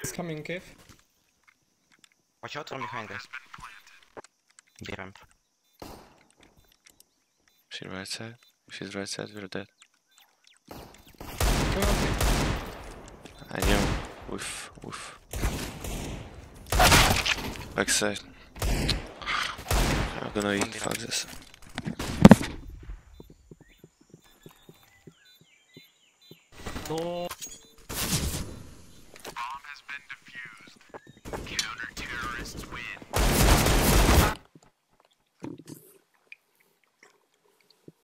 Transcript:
It's coming Kev. Watch out from behind us. B ramp. She's right side. If she's right side, we're dead. I know. Woof, woof. Backside. I'm gonna eat. Fuck this. No.